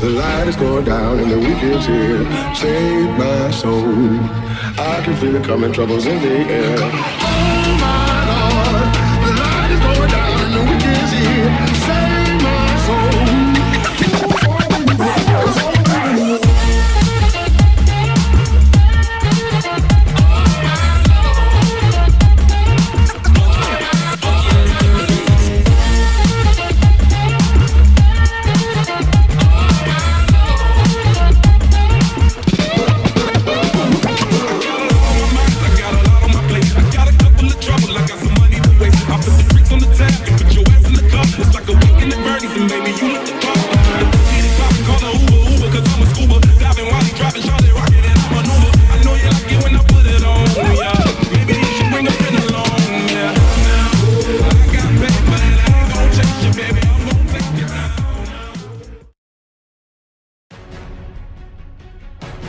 The light is going down and the weekend's here. Save my soul. I can feel it coming, troubles in the air.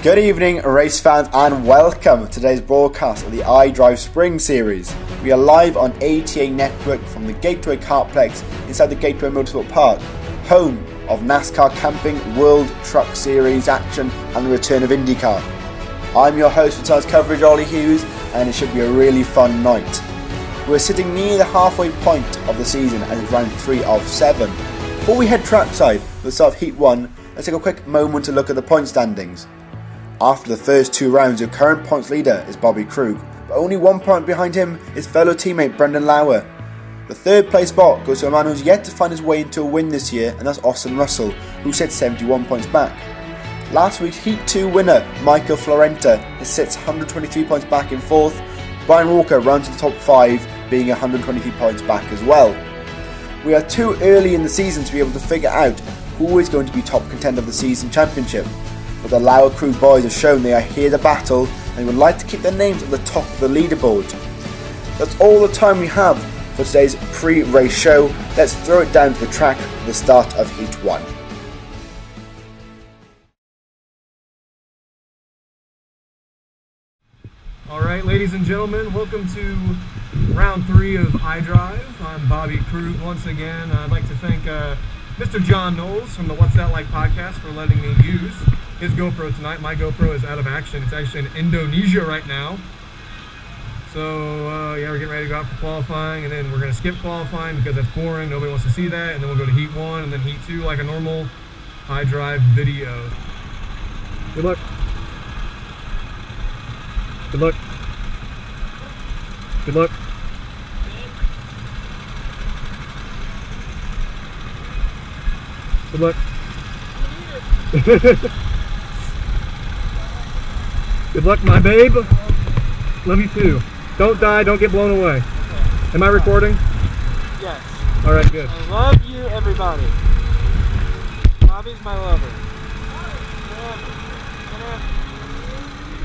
Good evening, race fans, and welcome to today's broadcast of the iDrive Spring Series. We are live on ATA Network from the Gateway Kartplex inside the Gateway Motorsport Park, home of NASCAR Camping World Truck Series action and the return of IndyCar. I'm your host for tonight's coverage, Ollie Hughes, and it should be a really fun night. We're sitting near the halfway point of the season as it's round 3 of 7. Before we head trackside for the start of Heat 1, let's take a quick moment to look at the point standings. After the first two rounds, your current points leader is Bobby Krug, but only one point behind him is fellow teammate Brendan Lauer. The third place spot goes to a man who's yet to find his way into a win this year, and that's Austin Russell, who sits 71 points back. Last week's Heat 2 winner, Michael Floretta, sits 123 points back in fourth. Brian Walker rounds the top 5, being 123 points back as well. We are too early in the season to be able to figure out who is going to be top contender of the season championship but the Lauer Crew boys have shown they are here to battle and would like to keep their names at the top of the leaderboard. That's all the time we have for today's pre-race show. Let's throw it down to the track for the start of Heat 1. All right, ladies and gentlemen, welcome to round three of iDrive. I'm Bobby Krug once again. I'd like to thank uh, Mr. John Knowles from the What's That Like podcast for letting me use his GoPro tonight. My GoPro is out of action. It's actually in Indonesia right now. So uh, yeah, we're getting ready to go out for qualifying, and then we're gonna skip qualifying because that's boring. Nobody wants to see that, and then we'll go to Heat One and then Heat Two like a normal iDrive video. Good luck. Good luck. Good luck. Good luck. Good luck, my babe. Love you too. Don't die, don't get blown away. Am I recording? Yes. All right, good. I love you, everybody. Bobby's my lover.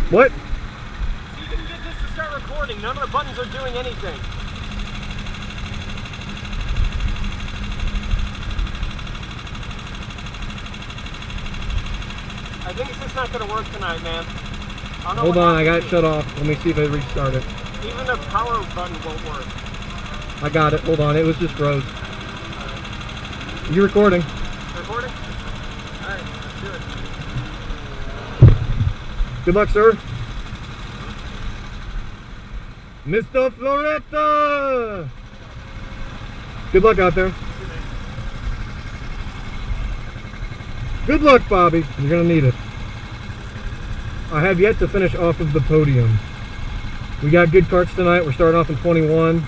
What? You can get this to start recording. None of the buttons are doing anything. I think it's just not going to work tonight, man. I don't know Hold on, I got it shut off. Let me see if I restart it. Even the power button won't work. I got it. Hold on, it was just froze. You recording? Recording? Alright, let's do it. Good luck, sir. Mr. Floretta! Good luck out there. Good luck, Bobby. You're gonna need it. I have yet to finish off of the podium. We got good carts tonight. We're starting off in 21.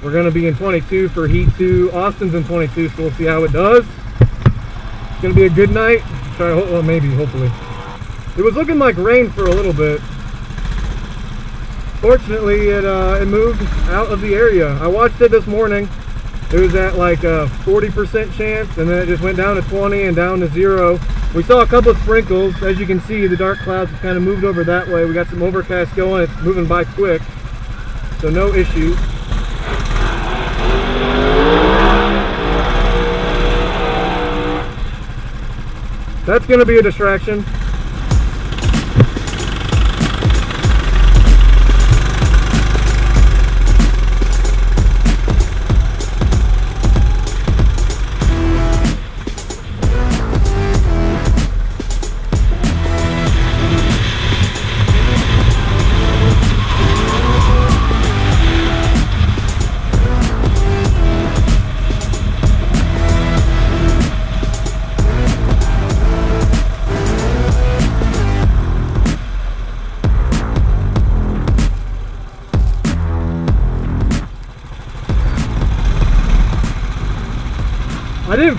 We're gonna be in 22 for Heat 2. Austin's in 22, so we'll see how it does. It's gonna be a good night. Try, well, maybe, hopefully. It was looking like rain for a little bit. Fortunately, it uh, it moved out of the area. I watched it this morning. It was at like a 40% chance, and then it just went down to 20 and down to zero. We saw a couple of sprinkles. As you can see, the dark clouds have kind of moved over that way. We got some overcast going. It's moving by quick, so no issues. That's going to be a distraction.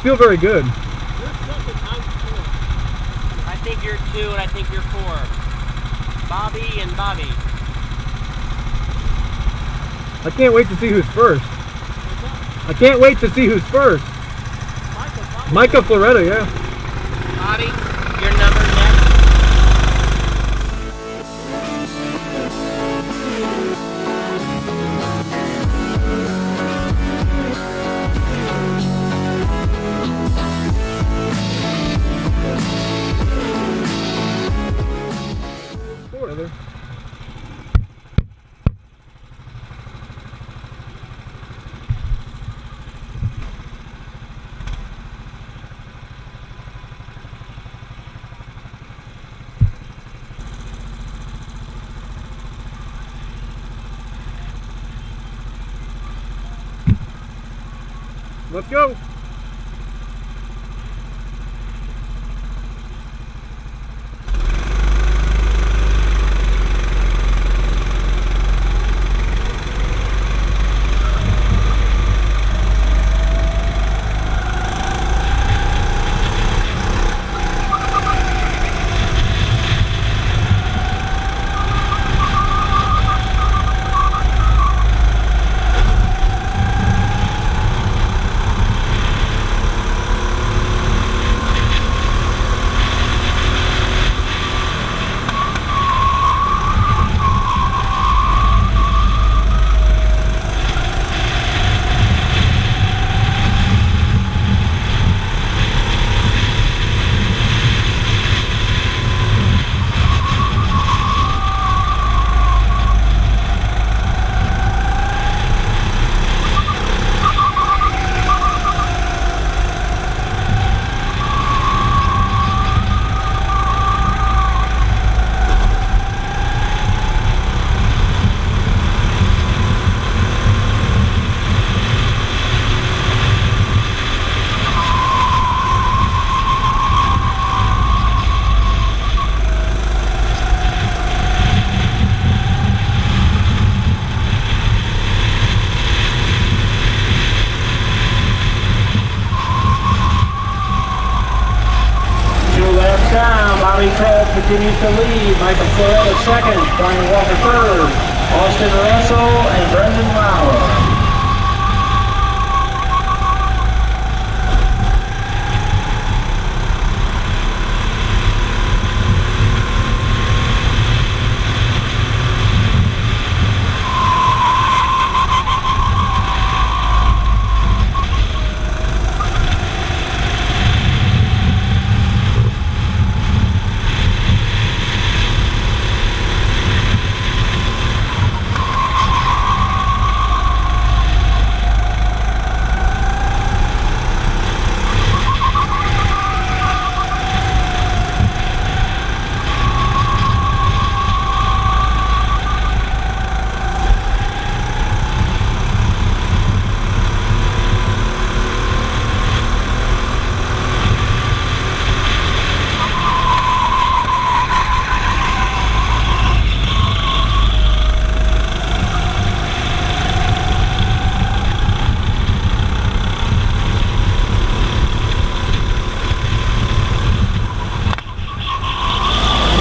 Feel very good. I think you're two, and I think you're four. Bobby and Bobby. I can't wait to see who's first. I can't wait to see who's first. Micah Floretta, yeah. Lead. Michael Floretta second, Brian Walker third, Austin Russell and Brendan Lauer.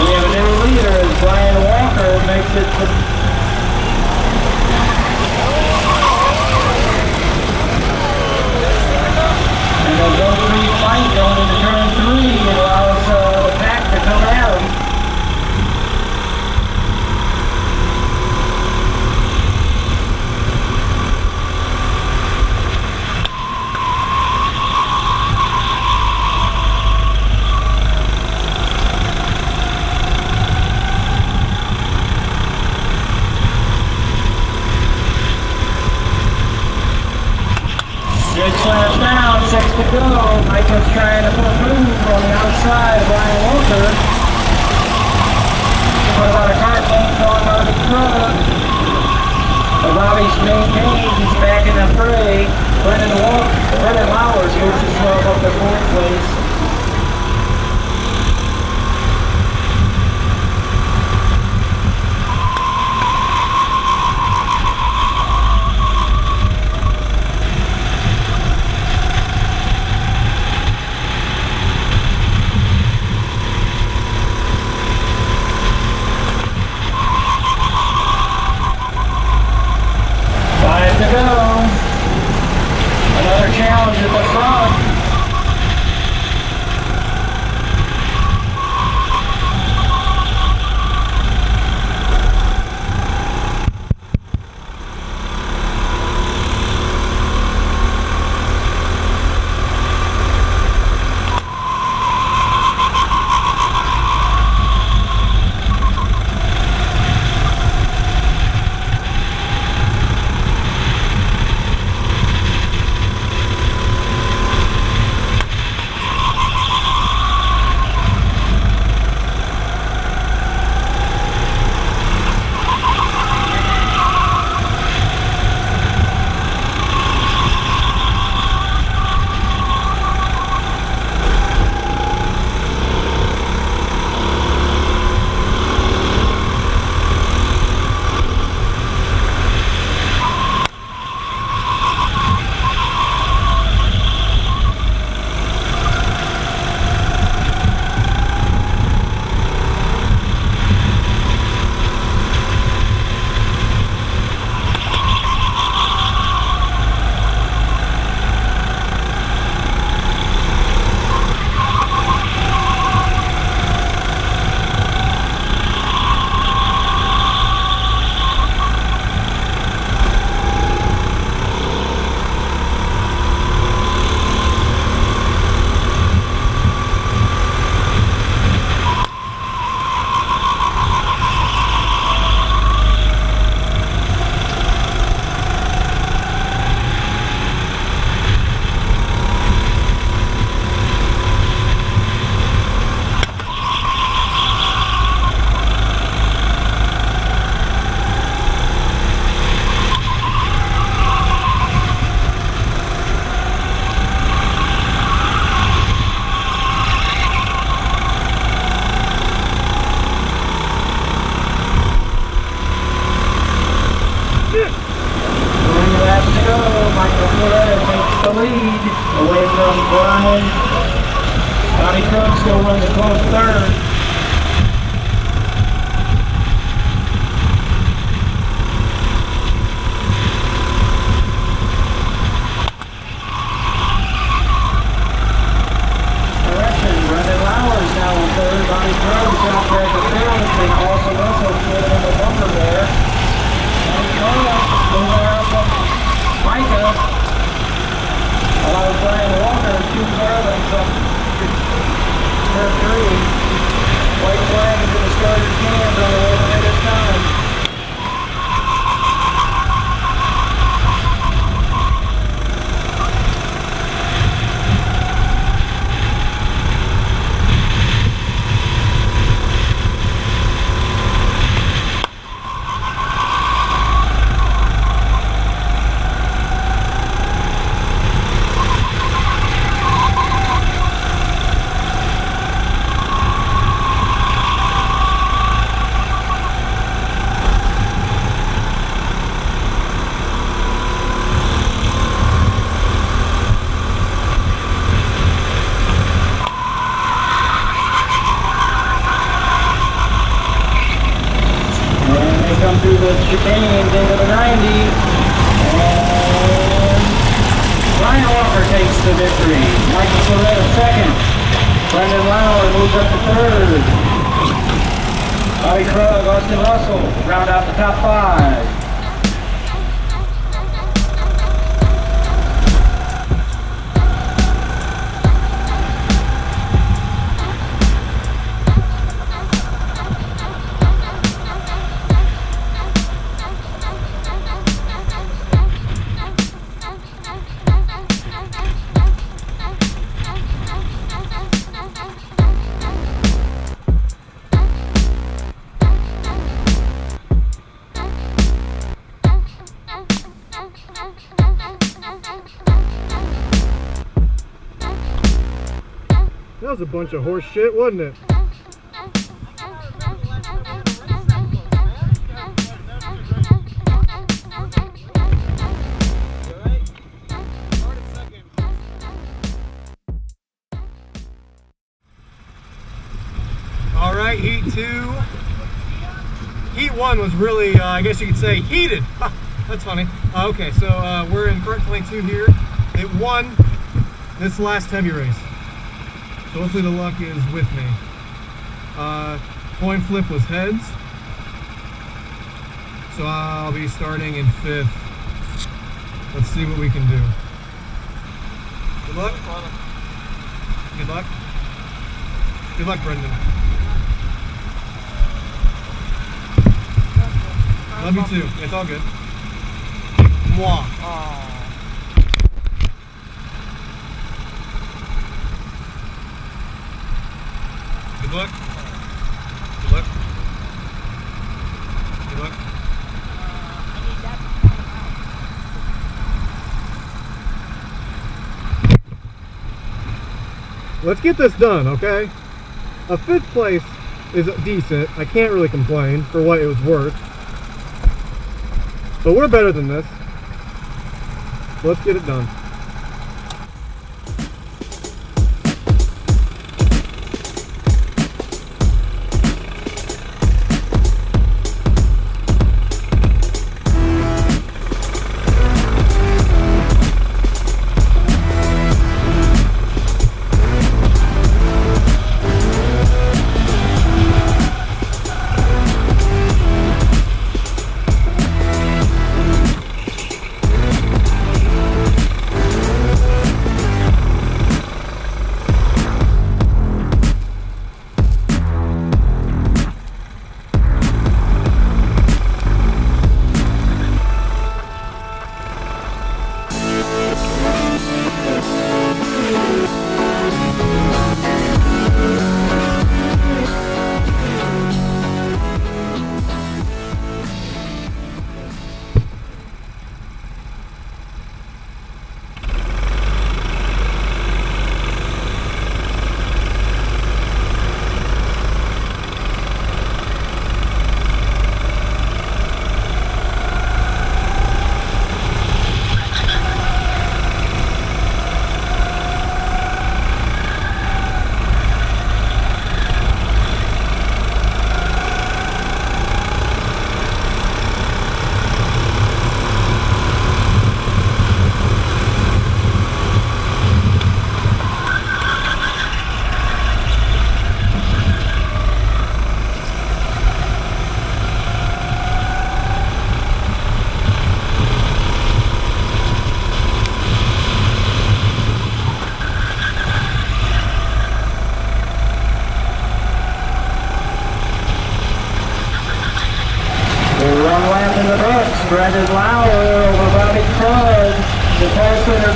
We have a new leader as Brian Walker makes it to And they'll go three fight going into turn three and allows uh, the pack to come at him. Six laps six to go. Michael's trying to put a move on the outside of Brian Walker. What about a cart length on Bobby Krug? But Bobby's maintained, he's back in the fray. Brendan Walker, Brendan Lowers moves himself up to fourth place. A bunch of horse shit, wasn't it? All right, heat two. Heat one was really, uh, I guess you could say, heated. That's funny. Uh, okay, so uh, we're in Kurt 22 here. It won this last heavy race. So hopefully the luck is with me. Uh, coin flip was heads. So I'll be starting in fifth. Let's see what we can do. Good luck. Good luck. Good luck, Brendan. Love you too. It's all good. Mwah. Good luck. Good. Good. Let's get this done, okay? A fifth place is decent. I can't really complain for what it was worth. But we're better than this. Let's get it done.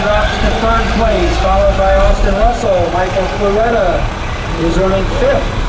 Drops into third place, followed by Austin Russell. Michael Floretta is running fifth.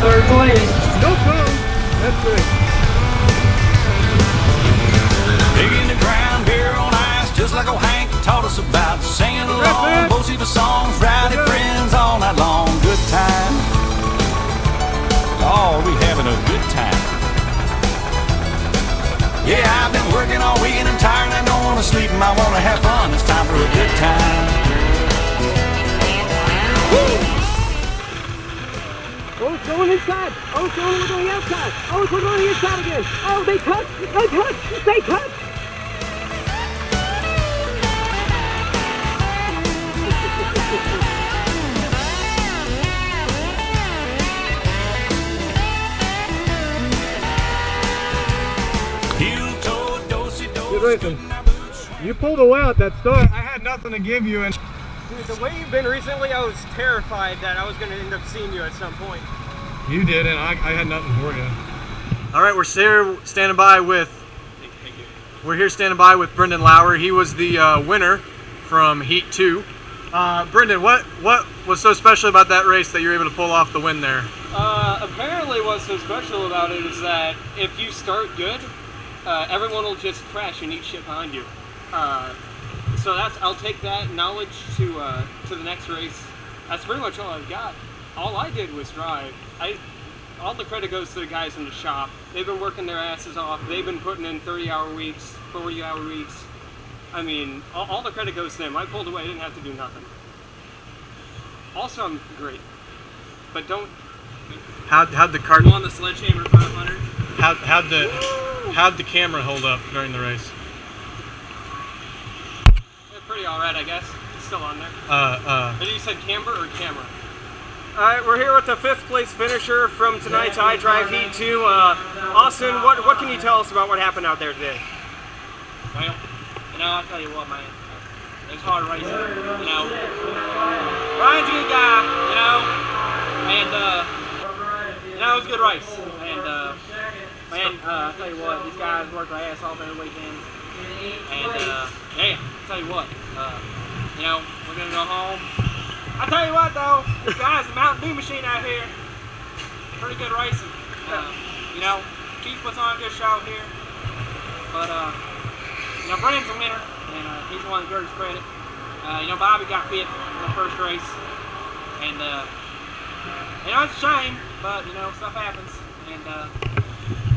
Place. No phone. That's good. Digging the ground, beer on ice, just like old Hank taught us about. Singing along, man. both of songs, rowdy Yeah. friends all night long. Good time. Oh, we having a good time. Yeah, I've been working all week and I'm tired I don't want to sleep and I want to have fun. It's time for a good time. Oh, it's going inside. Oh, it's going on the outside. Oh, it's going on the inside again. Oh, they touch. They touch. They touch. Heel-toed, Dude, listen. You pulled away at that start. I had nothing to give you, and Dude, the way you've been recently, I was terrified that I was going to end up seeing you at some point. You did, and I, I had nothing for you. All right, we're here standing by with. We're here standing by with Brendan Lauer. He was the uh, winner from Heat Two. Uh, Brendan, what what was so special about that race that you were able to pull off the win there? Uh, apparently, what's so special about it is that if you start good, uh, everyone will just crash and eat shit behind you. Uh, so that's I'll take that knowledge to uh, to the next race. That's pretty much all I've got. All I did was drive. I all the credit goes to the guys in the shop. They've been working their asses off. They've been putting in 30-hour weeks, 40-hour weeks. I mean, all, all the credit goes to them. I pulled away. I didn't have to do nothing. Also, I'm great, but don't How how'd the cart on the Sledgehammer 500. how how'd the how'd the camera hold up during the race? Yeah, pretty alright, I guess. It's still on there. Uh uh. But you said camber or camera? Alright, we're here with the fifth place finisher from tonight's iDrive Heat 2. Uh, Austin, what, what can you tell us about what happened out there today? Well, you know, I'll tell you what, man. It was hard racing, you know. Ryan's a good guy, you know. And, uh, you know, it was a good race. And, uh, man, uh, I'll tell you what, these guys worked their ass off every weekend. And, uh, yeah, I'll tell you what, uh, you know, we're going to go home. I'll tell you what, though, guys, the Mountain Dew machine out here, pretty good racing. Uh, you know, Keith puts on a good show here. But, uh, you know, Brandon's a winner, and uh, he's the one that deserves credit. Uh, you know, Bobby got fifth in the first race, and uh, you know it's a shame, but you know stuff happens, and uh,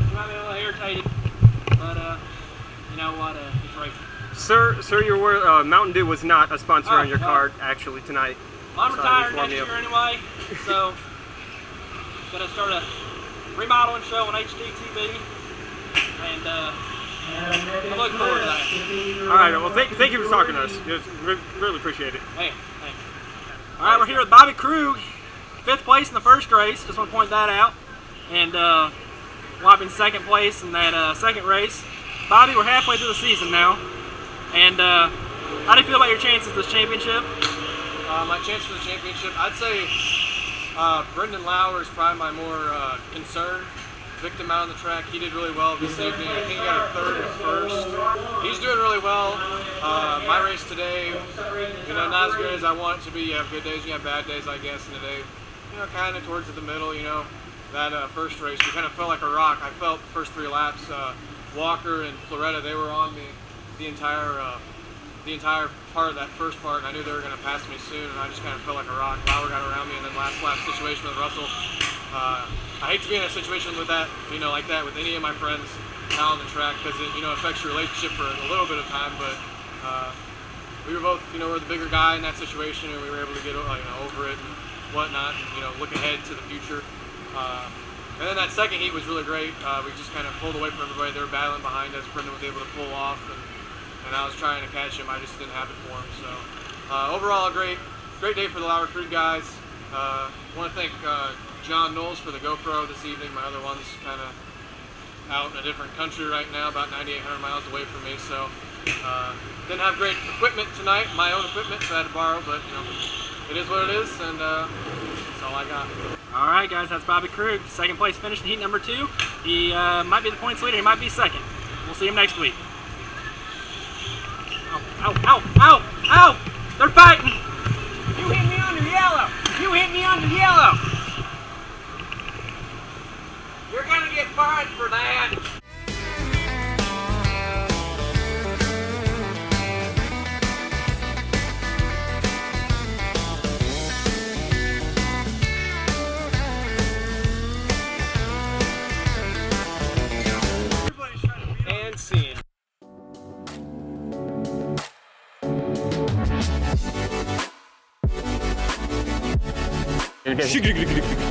you might be a little irritated, but uh, you know what? Uh, it's racing. Sir, sir, you're uh, Mountain Dew was not a sponsor Oh, on your no. card actually tonight. Well, I'm retired next you. year anyway, so gonna start a remodeling show on HGTV, and uh, I'm looking forward to that. All right, well, thank, thank you for talking to us. Just really appreciate it. Hey, thanks. All right, we're here with Bobby Krug, fifth place in the first race. Just want to point that out, and uh, whopping second place in that uh, second race. Bobby, we're halfway through the season now, and uh, how do you feel about your chances this championship? Uh, my chance for the championship, I'd say uh, Brendan Lauer is probably my more uh, concern. Victim out on the track, he did really well this evening. I think he got a third and a first. He's doing really well. Uh, my race today, you know, not as good as I want it to be. You have good days, you have bad days, I guess. And today, you know, kind of towards the middle, you know, that uh, first race, we kind of felt like a rock. I felt the first three laps, uh, Walker and Floretta, they were on me the entire uh, the entire part of that first part, and I knew they were going to pass me soon, and I just kind of felt like a rock. Lauer got around me, and then last lap situation with Russell. Uh, I hate to be in a situation with that, you know, like that with any of my friends out on the track because it, you know, affects your relationship for a little bit of time. But uh, we were both, you know, we're the bigger guy in that situation, and we were able to get, you know, over it and whatnot, and, you know, look ahead to the future. Uh, and then that second heat was really great. Uh, we just kind of pulled away from everybody. They were battling behind us. Brendan was able to pull off, and, and I was trying to catch him. I just didn't have it for him. So uh, overall, a great, great day for the Lauer Crew guys. Uh, want to thank uh, John Knowles for the GoPro this evening. My other one's kind of out in a different country right now, about 9,800 miles away from me. So uh, didn't have great equipment tonight, my own equipment, so I had to borrow. But you know, it is what it is, and uh, that's all I got. All right, guys, that's Bobby Krug, second place finish in heat number two. He uh, might be the points leader. He might be second. We'll see him next week. au, au, au, au, au. Okay.